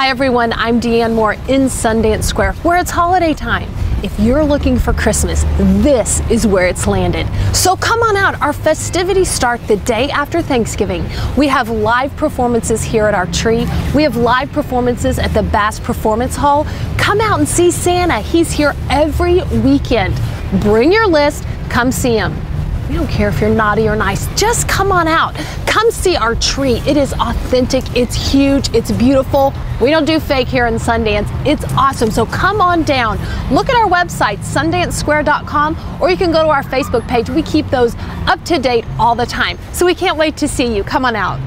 Hi everyone, I'm Deanne Moore in Sundance Square, where it's holiday time. If you're looking for Christmas, this is where it's landed. So come on out. Our festivities start the day after Thanksgiving. We have live performances here at our tree. We have live performances at the Bass Performance Hall. Come out and see Santa. He's here every weekend. Bring your list, come see him. We don't care if you're naughty or nice. Just come on out. Come see our tree. It is authentic. It's huge. It's beautiful. We don't do fake here in Sundance. It's awesome. So come on down. Look at our website, sundancesquare.com, or you can go to our Facebook page. We keep those up to date all the time. So we can't wait to see you. Come on out.